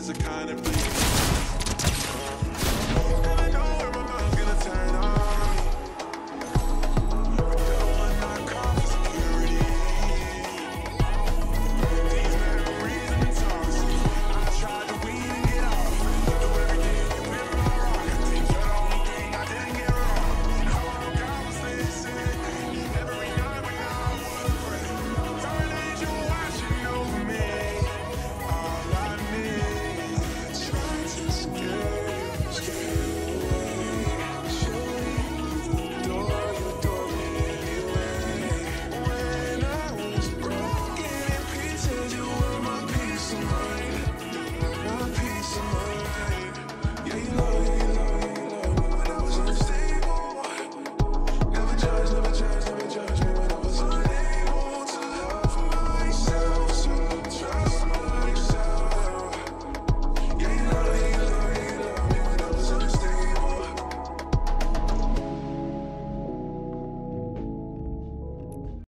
is a kind of thing.